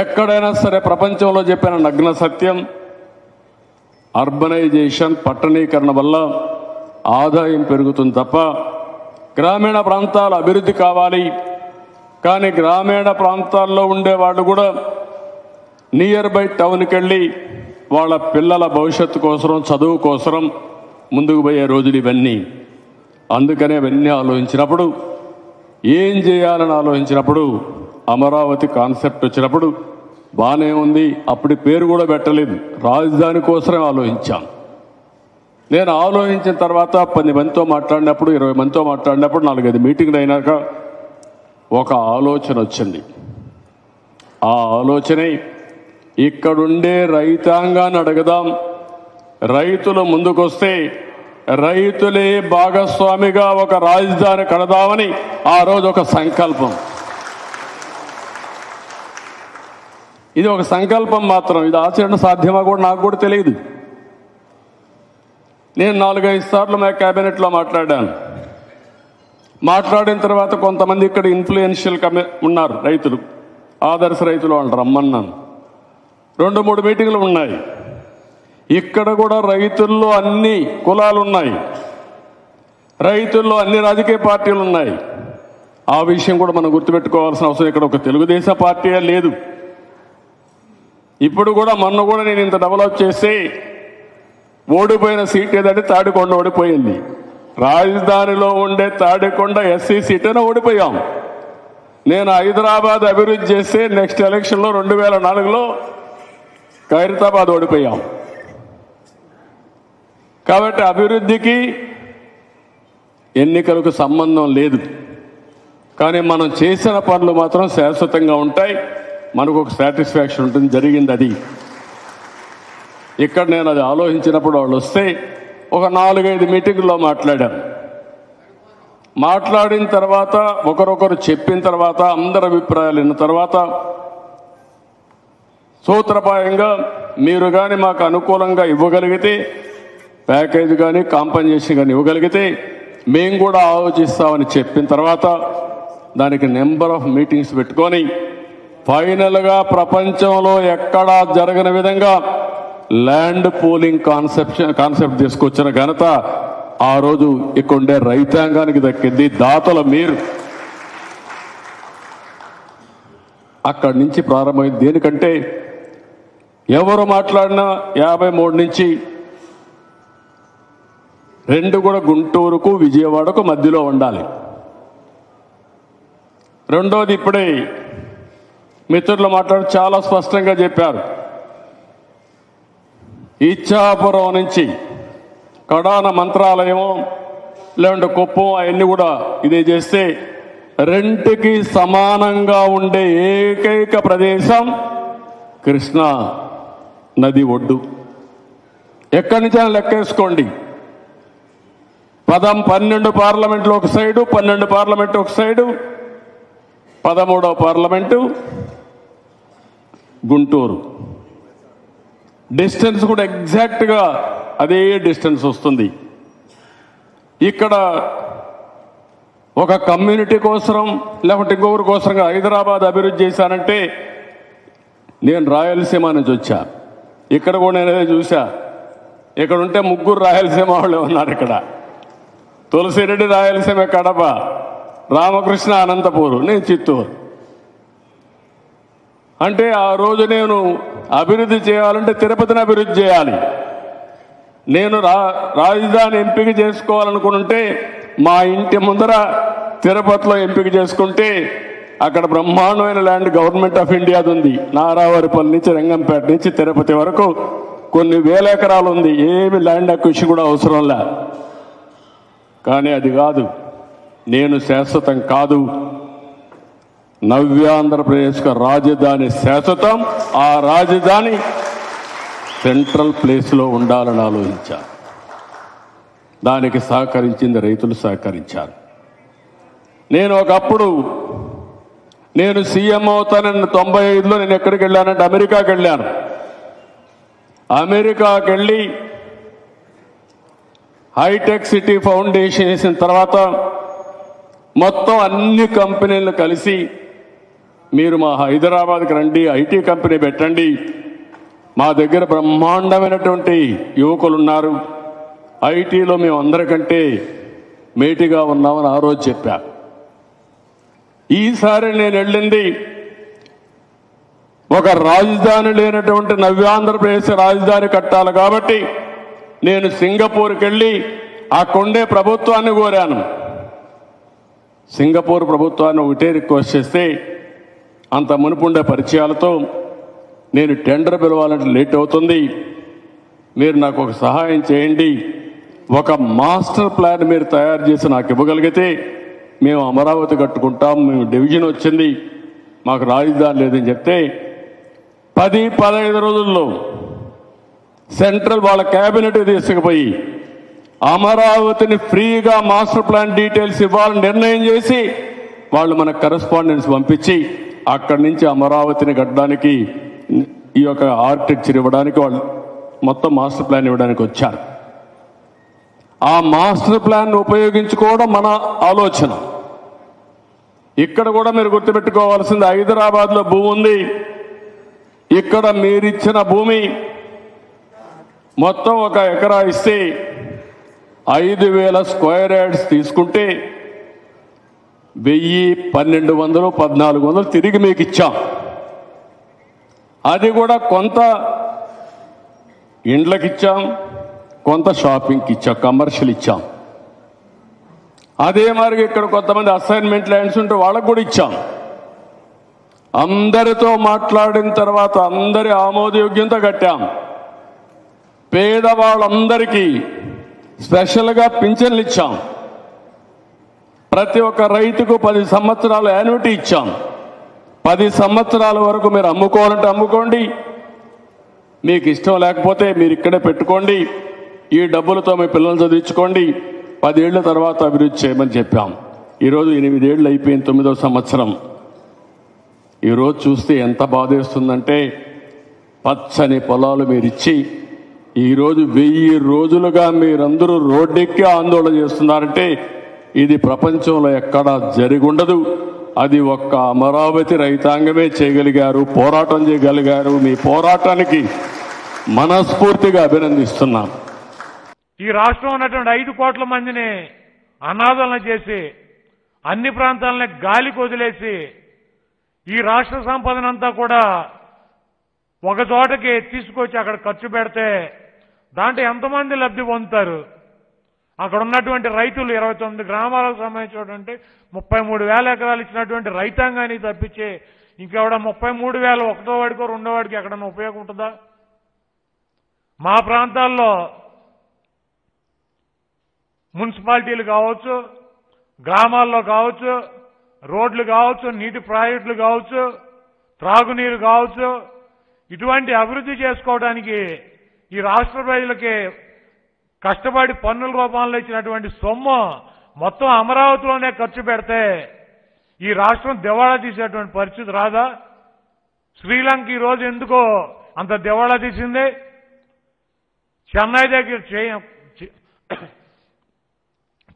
ఎక్కడైనా సరే ప్రపంచంలో చెప్పిన నగ్న సత్యం అర్బనైజేషన్ పట్టణీకరణ వల్ల ఆదాయం పెరుగుతుంది తప్ప గ్రామీణ ప్రాంతాల అభివృద్ధి కావాలి. కానీ గ్రామీణ ప్రాంతాల్లో ఉండే వాళ్ళు కూడా నియర్ బై టౌన్కి వెళ్ళి వాళ్ళ పిల్లల భవిష్యత్తు కోసం చదువు కోసం ముందుకు పోయే రోజులు ఇవన్నీ. అందుకనే ఇవన్నీ ఆలోచించినప్పుడు ఏం చేయాలని ఆలోచించినప్పుడు అమరావతి కాన్సెప్ట్ వచ్చినప్పుడు బాగానే ఉంది అప్పుడు పేరు కూడా పెట్టలేదు. రాజధాని కోసమే ఆలోచించాం నేను ఆలోచించిన తర్వాత పది మందితో మాట్లాడినప్పుడు ఇరవై మందితో మాట్లాడినప్పుడు నాలుగైదు మీటింగ్లు అయినాక ఒక ఆలోచన వచ్చింది. ఆ ఆలోచనే ఇక్కడుండే రైతాంగాన్ని అడగదాం. రైతులు ముందుకొస్తే రైతులే భాగస్వామిగా ఒక రాజధాని కడదామని ఆ రోజు ఒక సంకల్పం. ఇది ఒక సంకల్పం మాత్రం. ఇది ఆచరణ సాధ్యమా కూడా నాకు కూడా తెలియదు. నేను నాలుగైదు సార్లు మా క్యాబినెట్లో మాట్లాడాను. మాట్లాడిన తర్వాత కొంతమంది ఇక్కడ ఇన్ఫ్లుయెన్షియల్ కమి ఉన్నారు రైతులు. ఆదర్శ రైతులు వాళ్ళు రమ్మన్నాను. రెండు మూడు మీటింగ్లు ఉన్నాయి. ఇక్కడ కూడా రైతుల్లో అన్ని కులాలు ఉన్నాయి. రైతుల్లో అన్ని రాజకీయ పార్టీలు ఉన్నాయి. ఆ విషయం కూడా మనం గుర్తుపెట్టుకోవాల్సిన అవసరం. ఇక్కడ ఒక తెలుగుదేశం పార్టీ లేదు. ఇప్పుడు కూడా మొన్న కూడా నేను ఇంత డెవలప్ చేసి ఓడిపోయిన సీట్ ఏదంటే తాడికొండ ఓడిపోయింది. రాజధానిలో ఉండే తాడికొండ ఎస్సీ సీట్ ఓడిపోయాం. నేను హైదరాబాద్ అభివృద్ధి చేస్తే నెక్స్ట్ ఎలక్షన్లో రెండు వేల నాలుగులో ఖైరతాబాద్ ఓడిపోయాం. కాబట్టి అభివృద్ధికి ఎన్నికలకు సంబంధం లేదు. కానీ మనం చేసిన పనులు మాత్రం శాశ్వతంగా ఉంటాయి. మనకు ఒక సాటిస్ఫాక్షన్ ఉంటుంది జరిగింది అది. ఇక్కడ నేను అది ఆలోచించినప్పుడు వాళ్ళు వస్తే ఒక నాలుగైదు మీటింగుల్లో మాట్లాడాను మాట్లాడిన తర్వాత ఒకరొకరు చెప్పిన తర్వాత అందరి అభిప్రాయాలు విన్న తర్వాత సూత్రపాయంగా మీరు కానీ మాకు అనుకూలంగా ఇవ్వగలిగితే ప్యాకేజ్ కానీ కాంపన్సేషన్ కానీ ఇవ్వగలిగితే మేము కూడా ఆలోచిస్తామని చెప్పిన తర్వాత దానికి నెంబర్ ఆఫ్ మీటింగ్స్ పెట్టుకొని ఫైనల్గా ప్రపంచంలో ఎక్కడా జరగని విధంగా ల్యాండ్ పూలింగ్ కాన్సెప్ట్ కాన్సెప్ట్ తీసుకొచ్చిన ఘనత ఆ రోజు ఇక్కడుండే రైతాంగానికి దక్కింది. దాతల మీరు. అక్కడి నుంచి ప్రారంభమైంది. దేనికంటే ఎవరు మాట్లాడినా యాభై మూడు నుంచి రెండు కూడా గుంటూరుకు విజయవాడకు మధ్యలో ఉండాలి. రెండోది ఇప్పుడే మిత్రులు మాట్లాడి చాలా స్పష్టంగా చెప్పారు. ఇచ్చాపురం నుంచి కడాన మంత్రాలయం లేదంటే కుప్పం అవన్నీ కూడా ఇదే చేస్తే రెంట్కి సమానంగా ఉండే ఏకైక ప్రదేశం కృష్ణా నది ఒడ్డు. ఎక్కడి నుంచైనా లెక్కేసుకోండి. పదం పన్నెండు పార్లమెంట్లు ఒక సైడు పన్నెండు పార్లమెంట్ ఒక సైడు పదమూడవ పార్లమెంటు గుంటూరు. డిస్టెన్స్ కూడా ఎగ్జాక్ట్గా అదే డిస్టెన్స్ వస్తుంది. ఇక్కడ ఒక కమ్యూనిటీ కోసరం లేకుంటే ఇంకొకరి కోసరంగా హైదరాబాద్ అభివృద్ధి చేశానంటే నేను రాయలసీమ నుంచి వచ్చా. ఇక్కడ కూడా నేను చూసా ఇక్కడ ఉంటే ముగ్గురు రాయలసీమ వాళ్ళు ఉన్నారు ఇక్కడ. తులసిరెడ్డి రాయలసీమ కడప. రామకృష్ణ అనంతపూర్ నేను చిత్తూరు. అంటే ఆ రోజు నేను అభివృద్ధి చేయాలంటే తిరుపతిని అభివృద్ధి చేయాలి. నేను రా రాజధాని ఎంపిక చేసుకోవాలనుకుంటే మా ఇంటి ముందర తిరుపతిలో ఎంపిక చేసుకుంటే అక్కడ బ్రహ్మాండమైన ల్యాండ్ గవర్నమెంట్ ఆఫ్ ఇండియాది ఉంది. నారావారిపల్లి నుంచి రంగంపేట నుంచి తిరుపతి వరకు కొన్ని వేల ఎకరాలు ఉంది. ఏమి ల్యాండ్ అక్విషన్ కూడా అవసరం లే. కానీ అది కాదు. నేను శాశ్వతం కాదు. నవ్యాంధ్రప్రదేశ్కు రాజధాని శాశ్వతం. ఆ రాజధాని సెంట్రల్ ప్లేస్లో ఉండాలని ఆలోచించాను. దానికి సహకరించింది రైతులు సహకరించారు. నేను ఒకప్పుడు నేను సీఎం అవుతానని తొంభై ఐదులో నేను ఎక్కడికి వెళ్ళానంటే అమెరికాకి వెళ్ళాను. అమెరికాకి వెళ్ళి హైటెక్ సిటీ ఫౌండేషన్ వేసిన తర్వాత మొత్తం అన్ని కంపెనీలు కలిసి మీరు మా హైదరాబాద్కి రండి ఐటీ కంపెనీ పెట్టండి. మా దగ్గర బ్రహ్మాండమైనటువంటి యువకులు ఉన్నారు ఐటీలో మేము అందరికంటే మేటిగా ఉన్నామని ఆ రోజు చెప్పా. ఈసారి నేను వెళ్ళింది ఒక రాజధాని లేనటువంటి నవ్యాంధ్రప్రదేశ్ రాజధాని కట్టాలి కాబట్టి నేను సింగపూర్కి వెళ్ళి అక్కడుండే ప్రభుత్వాన్ని కోరాను. సింగపూర్ ప్రభుత్వాన్ని ఒకటే రిక్వెస్ట్ చేస్తే అంత మునుపుండే పరిచయాలతో నేను టెండర్ పిలవాలంటే లేట్ అవుతుంది. మీరు నాకు ఒక సహాయం చేయండి. ఒక మాస్టర్ ప్లాన్ మీరు తయారు చేసి నాకు ఇవ్వగలిగితే మేము అమరావతి కట్టుకుంటాం మేము డివిజన్ వచ్చింది మాకు రాజధాని లేదని చెప్తే పది పదహైదు రోజుల్లో సెంట్రల్ వాళ్ళ క్యాబినెట్ తీసుకుపోయి అమరావతిని ఫ్రీగా మాస్టర్ ప్లాన్ డీటెయిల్స్ ఇవ్వాలని నిర్ణయం చేసి వాళ్ళు మన కరెస్పాండెన్స్ పంపించి అక్కడి నుంచి అమరావతిని కట్టడానికి ఈ యొక్క ఆర్కిటెక్చర్ ఇవ్వడానికి వాళ్ళు మొత్తం మాస్టర్ ప్లాన్ ఇవ్వడానికి వచ్చారు. ఆ మాస్టర్ ప్లాన్ ఉపయోగించుకోవడం మన ఆలోచన. ఇక్కడ కూడా మీరు గుర్తుపెట్టుకోవాల్సింది హైదరాబాద్లో భూమి ఉంది. ఇక్కడ మీరిచ్చిన భూమి మొత్తం ఒక ఎకరా ఇస్తే ఐదు వేల స్క్వేర్ యార్డ్స్ తీసుకుంటే వెయ్యి పన్నెండు వందలు పద్నాలుగు వందలు తిరిగి మీకు ఇచ్చాం. అది కూడా కొంత ఇండ్లకి ఇచ్చాం కొంత షాపింగ్కి ఇచ్చాం కమర్షియల్ ఇచ్చాం. అదే మరి ఇక్కడ కొంతమంది అసైన్మెంట్ ల్యాండ్స్ ఉంటే వాళ్ళకు కూడా ఇచ్చాం. అందరితో మాట్లాడిన తర్వాత అందరి ఆమోదయోగ్యంతో కట్టాం. పేదవాళ్ళందరికీ స్పెషల్గా పింఛన్లు ఇచ్చాం. ప్రతి ఒక్క రైతుకు పది సంవత్సరాలు యాన్యుటీ ఇచ్చాం. పది సంవత్సరాల వరకు మీరు అమ్ముకోవాలంటే అమ్ముకోండి. మీకు ఇష్టం లేకపోతే మీరు ఇక్కడే పెట్టుకోండి. ఈ డబ్బులతో మీ పిల్లలు చదివించుకోండి. పదేళ్ళ తర్వాత అభివృద్ధి చేయమని చెప్పాం. ఈరోజు ఎనిమిదేళ్ళు అయిపోయిన తొమ్మిదో సంవత్సరం. ఈరోజు చూస్తే ఎంత బాధేస్తుందంటే పచ్చని పొలాలు మీరు ఇచ్చి ఈరోజు వెయ్యి రోజులుగా మీరందరూ రోడ్డెక్కి ఆందోళన చేస్తున్నారంటే ఇది ప్రపంచంలో ఎక్కడా జరిగుండదు. అది ఒక్క అమరావతి రైతాంగమే చేయగలిగారు పోరాటం చేయగలిగారు. మీ పోరాటానికి మనస్ఫూర్తిగా అభినందిస్తున్నాం. ఈ రాష్ట్రం ఉన్నటువంటి ఐదు కోట్ల మందిని అనాదరణ చేసి అన్ని ప్రాంతాలని గాలికి వదిలేసి ఈ రాష్ట్ర సంపదనంతా కూడా ఒకచోటకి తీసుకొచ్చి అక్కడ ఖర్చు పెడితే దాంట్లో ఎంతమంది లబ్ధి పొందుతారు? అక్కడ ఉన్నటువంటి రైతులు ఇరవై తొమ్మిది గ్రామాలకు సంబంధించినటువంటి ముప్పై మూడు వేల ఎకరాలు ఇచ్చినటువంటి రైతాంగానికి తప్పించే ఇంకెవడ ముప్పై మూడు వేల ఒకటో వాడికో రెండో వాడికి ఎక్కడన్నా ఉపయోగం ఉంటుందా? మా ప్రాంతాల్లో మున్సిపాలిటీలు కావచ్చు గ్రామాల్లో కావచ్చు రోడ్లు కావచ్చు నీటి ప్రాజెక్టులు కావచ్చు త్రాగునీరు కావచ్చు ఇటువంటి అభివృద్ధి చేసుకోవడానికి ఈ రాష్ట్ర ప్రజలకి కష్టపడి పన్నుల రూపంలో ఇచ్చినటువంటి సొమ్ము మొత్తం అమరావతిలోనే ఖర్చు పెడితే ఈ రాష్ట్రం దివాళా తీసేటువంటి పరిస్థితి రాదా? శ్రీలంక ఈ రోజు ఎందుకో అంత దివాళా తీసింది? చెన్నై దగ్గర చై-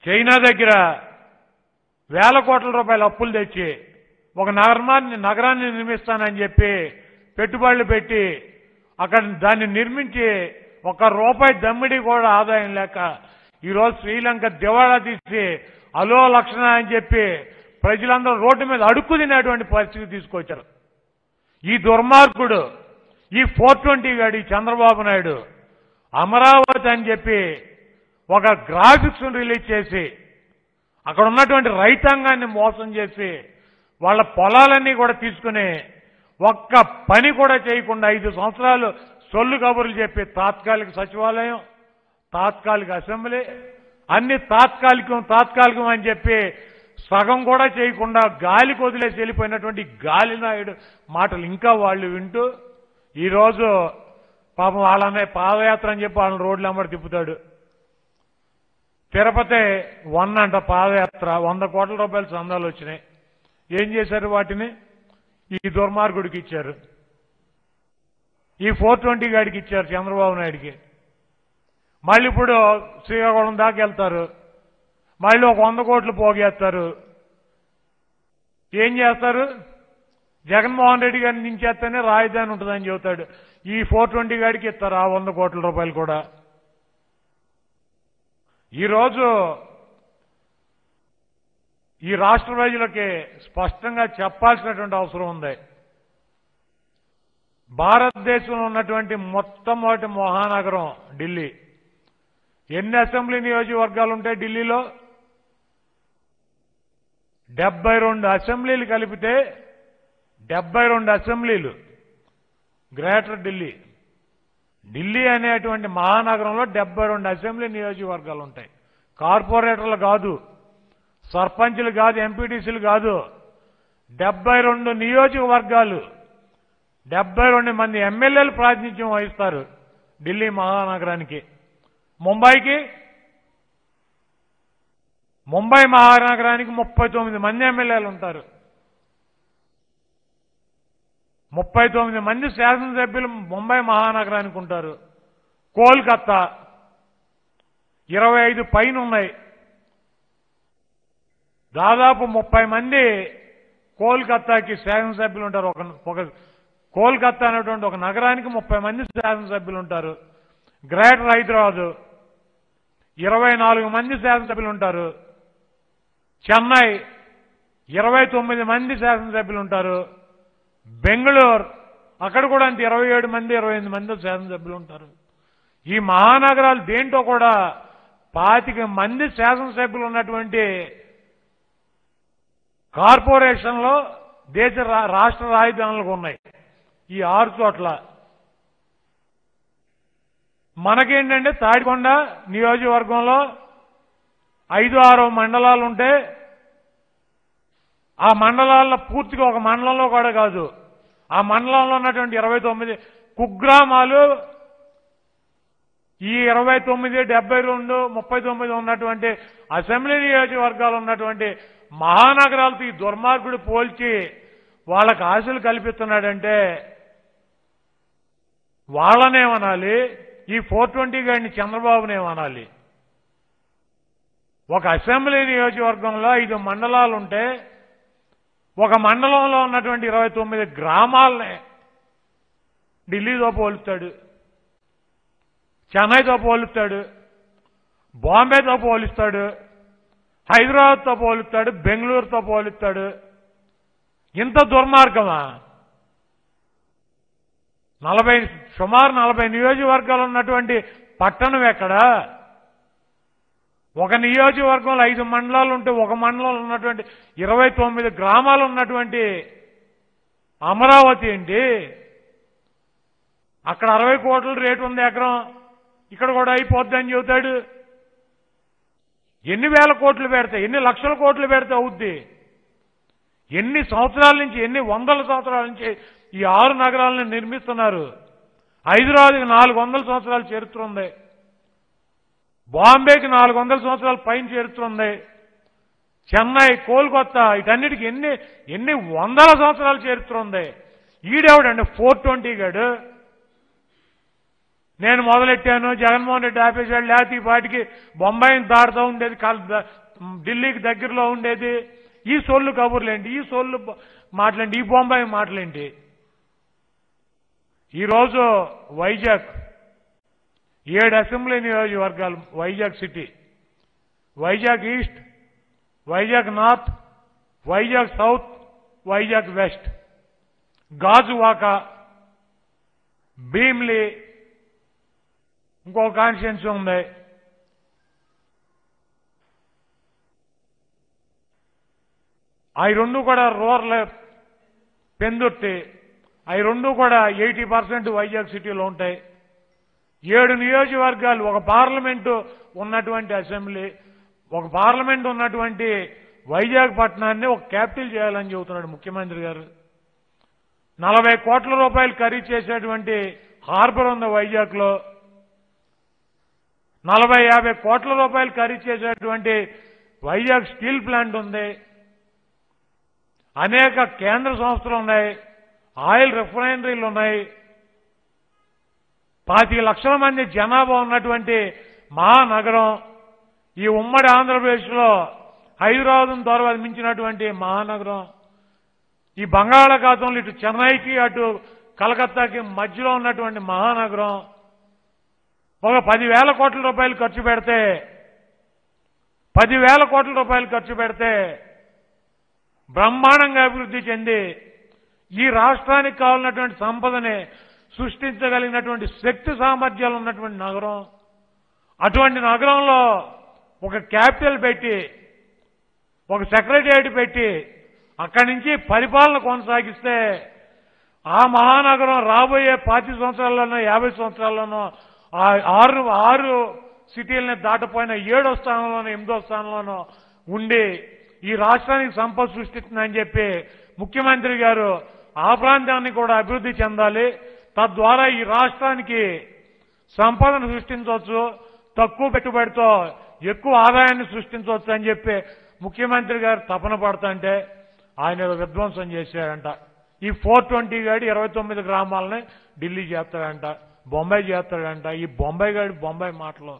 చైనా దగ్గర వేల కోట్ల రూపాయల అప్పులు తెచ్చి ఒక నగరాన్ని నగరాన్ని నిర్మిస్తానని చెప్పి పెట్టుబడులు పెట్టి అక్కడ దాన్ని నిర్మించి ఒక రూపాయి దమ్మిడి కూడా ఆదాయం లేక ఈరోజు శ్రీలంక దివాళా తీసి అలో లక్షణ అని చెప్పి ప్రజలందరూ రోడ్డు మీద అడుక్కు తినేటువంటి పరిస్థితి తీసుకొచ్చారు. ఈ దుర్మార్గుడు ఈ ఫోర్ ట్వంటీ గాడు ఈ చంద్రబాబు నాయుడు అమరావతి అని చెప్పి ఒక గ్రాఫిక్స్ రిలీజ్ చేసి అక్కడ ఉన్నటువంటి రైతాంగాన్ని మోసం చేసి వాళ్ళ పొలాలన్నీ కూడా తీసుకుని ఒక్క పని కూడా చేయకుండా ఐదు సంవత్సరాలు సొల్లు కబుర్లు చెప్పి తాత్కాలిక సచివాలయం తాత్కాలిక అసెంబ్లీ అన్ని తాత్కాలికం తాత్కాలికం అని చెప్పి సగం కూడా చేయకుండా గాలికి వదిలేసి వెళ్ళిపోయినటువంటి గాలినాయుడు మాటలు ఇంకా వాళ్ళు వింటూ ఈరోజు పాపం వాళ్ళనే పాదయాత్ర అని చెప్పి వాళ్ళని రోడ్లు అమ్మడి తిప్పుతాడు. తిరుపతి వన్ అంట పాదయాత్ర వంద కోట్ల రూపాయల చందాలు వచ్చినాయి. ఏం చేశారు వాటిని? ఈ దుర్మార్గుడికి ఇచ్చారు. ఈ ఫోర్ ట్వంటీ గాడికి ఇచ్చారు చంద్రబాబు నాయుడికి. మళ్ళీ ఇప్పుడు శ్రీకాకుళం దాకా వెళ్తారు. మళ్ళీ ఒక వంద కోట్లు పోగేస్తారు. ఏం చేస్తారు? జగన్మోహన్ రెడ్డి గారిని దించేస్తేనే రాజధాని ఉంటుందని చెబుతాడు. ఈ ఫోర్ ట్వంటీ గాడికి ఇస్తారు ఆ వంద కోట్ల రూపాయలు కూడా. ఈరోజు ఈ రాష్ట్ర ప్రజలకి స్పష్టంగా చెప్పాల్సినటువంటి అవసరం ఉంది. భారతదేశంలో ఉన్నటువంటి మొట్టమొదటి మహానగరం ఢిల్లీ. ఎన్ని అసెంబ్లీ నియోజకవర్గాలు ఉంటాయి ఢిల్లీలో? డెబ్బై రెండు అసెంబ్లీలు కలిపితే డెబ్బై రెండు అసెంబ్లీలు. గ్రేటర్ ఢిల్లీ. ఢిల్లీ అనేటువంటి మహానగరంలో డెబ్బై రెండు అసెంబ్లీ నియోజకవర్గాలు ఉంటాయి. కార్పొరేటర్లు కాదు. సర్పంచులు కాదు ఎంపీటీసీలు కాదు. డెబ్బై రెండు నియోజకవర్గాలు డెబ్బై రెండు మంది ఎమ్మెల్యేలు ప్రాతినిధ్యం వహిస్తారు ఢిల్లీ మహానగరానికి. ముంబైకి ముంబై మహానగరానికి ముప్పై తొమ్మిది మంది ఎమ్మెల్యేలు ఉంటారు. ముప్పై తొమ్మిది మంది శాసనసభ్యులు ముంబై మహానగరానికి ఉంటారు. కోల్కత్తా ఇరవై ఐదు పైన ఉన్నాయి దాదాపు ముప్పై మంది కోల్కత్తాకి శాసనసభ్యులు ఉంటారు ఒక ఒక కోల్కత్తా అనేటువంటి ఒక నగరానికి ముప్పై మంది శాసనసభ్యులు ఉంటారు గ్రేటర్ హైదరాబాదు ఇరవై నాలుగు మంది శాసనసభ్యులు ఉంటారు చెన్నై ఇరవై తొమ్మిది మంది శాసనసభ్యులు ఉంటారు బెంగళూరు అక్కడ కూడా అంత ఇరవై ఏడు మంది ఇరవై ఎనిమిది మంది శాసనసభ్యులు ఉంటారు ఈ మహానగరాలు దేంటో కూడా పాతిక మంది శాసనసభ్యులు ఉన్నటువంటి కార్పొరేషన్లో దేశ రా- రాష్ట్ర రాజధానులకు ఉన్నాయి. ఈ ఆరు చోట్ల. మనకేంటంటే తాడికొండ నియోజకవర్గంలో ఐదు ఆరు మండలాలు ఉంటే ఆ మండలాల్లో పూర్తిగా ఒక మండలంలో కూడా కాదు. ఆ మండలంలో ఉన్నటువంటి ఇరవై తొమ్మిది కుగ్రామాలు ఈ ఇరవై తొమ్మిది డెబ్బై రెండు ముప్పై తొమ్మిది ఉన్నటువంటి అసెంబ్లీ నియోజకవర్గాలు ఉన్నటువంటి మహానగరాలతో ఈ దుర్మార్గుడు పోల్చి వాళ్ళకు ఆశలు కల్పిస్తున్నాడంటే వాళ్ళనేమనాలి? ఈ ఫోర్ ట్వంటీ గారిని చంద్రబాబునేమనాలి? ఒక అసెంబ్లీ నియోజకవర్గంలో ఐదు మండలాలు ఉంటే ఒక మండలంలో ఉన్నటువంటి ఇరవై తొమ్మిది గ్రామాలనే ఢిల్లీతో పోలుస్తాడు చెన్నైతో పోలుస్తాడు బాంబేతో పోలుస్తాడు హైదరాబాద్తో పోలుస్తాడు బెంగళూరుతో పోలుస్తాడు. ఇంత దుర్మార్గమా? నలభై సుమారు నలభై నియోజకవర్గాలు ఉన్నటువంటి పట్టణం ఎక్కడ? ఒక నియోజకవర్గంలో ఐదు మండలాలు ఉంటే ఒక మండలంలో ఉన్నటువంటి ఇరవై తొమ్మిది గ్రామాలు ఉన్నటువంటి అమరావతి ఏంటి? అక్కడ అరవై కోట్ల రేటు ఉంది ఎకరం. ఇక్కడ కూడా అయిపోద్దని చెబుతాడు. ఎన్ని వేల కోట్లు పెడితే ఎన్ని లక్షల కోట్లు పెడితే అవుద్ది? ఎన్ని సంవత్సరాల నుంచి ఎన్ని వందల సంవత్సరాల నుంచి ఈ ఆరు నగరాలను నిర్మిస్తున్నారు? హైదరాబాద్కి నాలుగు వందల సంవత్సరాల చరిత్ర ఉంది. బాంబేకి నాలుగు వందల సంవత్సరాల పైన చరిత్ర ఉంది. చెన్నై కోల్కత్తా ఇటన్నిటికి ఎన్ని ఎన్ని వందల సంవత్సరాల చరిత్ర ఉంది. ఈడెవడండి? ఫోర్ ట్వంటీ గడు. నేను మొదలెట్టాను జగన్మోహన్ రెడ్డి ఆపేశాడు లేకపోతే ఈ పాటికి బొంబాయిని దాడుతూ ఉండేది కల్ ద- ఢిల్లీకి దగ్గరలో ఉండేది. ఈ సొల్లు కబుర్లేంటి? ఈ సొల్లు బ- మాటలేంటి? ఈ బొంబాయి మాటలేంటి? ఈరోజు వైజాగ్ ఏడు అసెంబ్లీ నియోజకవర్గాలు Vizag city. Vizag east Vizag north Vizag south Vizag west. Gajuwaka Bheemili ఇంకో కాన్స్టిట్యున్సీ ఉంది అవి రెండు కూడా రూరల్ పెందుర్తి అవి రెండు కూడా ఎయిటీ పర్సెంట్ వైజాగ్ సిటీలో ఉంటాయి ఏడు నియోజకవర్గాలు ఒక పార్లమెంటు ఉన్నటువంటి అసెంబ్లీ ఒక పార్లమెంట్ ఉన్నటువంటి వైజాగ్ పట్టణాన్ని ఒక క్యాపిటల్ చేయాలని చెబుతున్నాడు ముఖ్యమంత్రి గారు నలభై కోట్ల రూపాయలు ఖరీదు చేసేటువంటి హార్బర్ ఉంది వైజాగ్లో నలభై యాభై కోట్ల రూపాయలు ఖరీదు చేసేటువంటి వైజాగ్ స్టీల్ ప్లాంట్ ఉంది. అనేక కేంద్ర సంస్థలు ఉన్నాయి. ఆయిల్ రిఫైనరీలు ఉన్నాయి. పాతిక లక్షల మంది జనాభా ఉన్నటువంటి మహానగరం. ఈ ఉమ్మడి ఆంధ్రప్రదేశ్లో హైదరాబాద్ తర్వాత మించినటువంటి మహానగరం. ఈ బంగాళాఖాతంలో ఇటు చెన్నైకి అటు కలకత్తాకి మధ్యలో ఉన్నటువంటి మహానగరం. ఒక పదివేల కోట్ల రూపాయలు ఖర్చు పెడితే పదివేల కోట్ల రూపాయలు ఖర్చు పెడితే బ్రహ్మాండంగా అభివృద్ధి చెంది ఈ రాష్ట్రానికి కావాలన్నటువంటి సంపదని సృష్టించగలిగినటువంటి శక్తి సామర్థ్యాలు ఉన్నటువంటి నగరం. అటువంటి నగరంలో ఒక క్యాపిటల్ పెట్టి ఒక సెక్రటేరియట్ పెట్టి అక్కడి నుంచి పరిపాలన కొనసాగిస్తే ఆ మహానగరం రాబోయే పాతి సంవత్సరాల్లోనో యాభై సంవత్సరాల్లోనో ఆ ఆరు ఆరు సిటీలని దాటపోయిన ఏడో స్థానంలోనో ఎనిమిదో స్థానంలోనో ఉండి ఈ రాష్ట్రానికి సంపద సృష్టిస్తుందని చెప్పి ముఖ్యమంత్రి గారు ఆ ప్రాంతాన్ని కూడా అభివృద్ధి చెందాలి. తద్వారా ఈ రాష్ట్రానికి సంపదను సృష్టించవచ్చు తక్కువ పెట్టుబడితో ఎక్కువ ఆదాయాన్ని సృష్టించవచ్చు అని చెప్పి ముఖ్యమంత్రి గారు తపన పడుతుంటే ఆయన విధ్వంసం చేశారంట ఈ ఫోర్ ట్వంటీ గాడి ఇరవై తొమ్మిది గ్రామాలని ఢిల్లీ చేస్తాడంట. బొంబాయి చేస్తాడంట. ఈ బొంబాయి గాడి బొంబాయి మాటలు